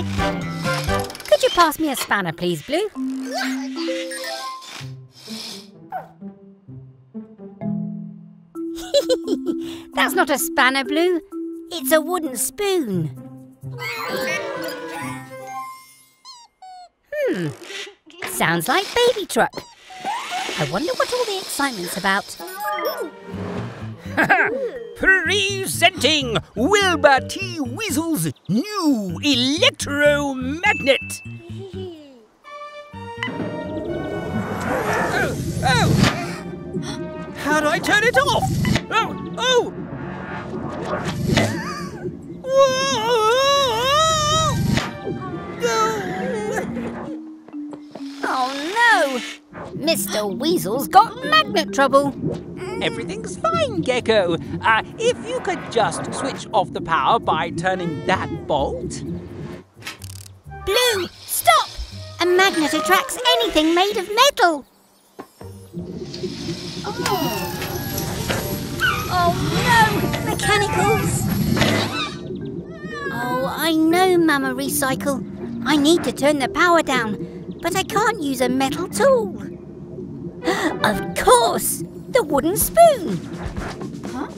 Could you pass me a spanner, please, Blue? That's not a spanner, Blue. It's a wooden spoon. Hmm. Sounds like baby truck. I wonder what all the excitement's about. Presenting Wilbur T. Weasel's new electromagnet. Oh, oh! How do I turn it off? Oh, oh! Whoa! Oh no! Mr. Weasel's got magnet trouble. Everything's fine, Gecko. Uh, if you could just switch off the power by turning that bolt. Blue, stop! A magnet attracts anything made of metal. Oh, oh no! Mechanicals! Oh, I know, Mama Recycle. I need to turn the power down, but I can't use a metal tool. Of course! The wooden spoon! Huh?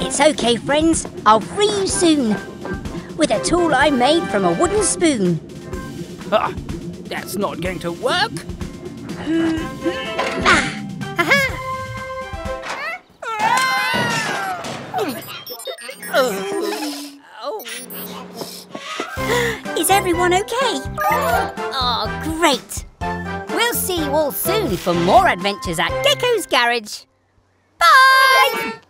It's okay, friends. I'll free you soon. With a tool I made from a wooden spoon. Ah, that's not going to work. ah, aha. Is everyone okay? Oh, great. We'll see you all soon for more adventures at Gecko's Garage. Bye!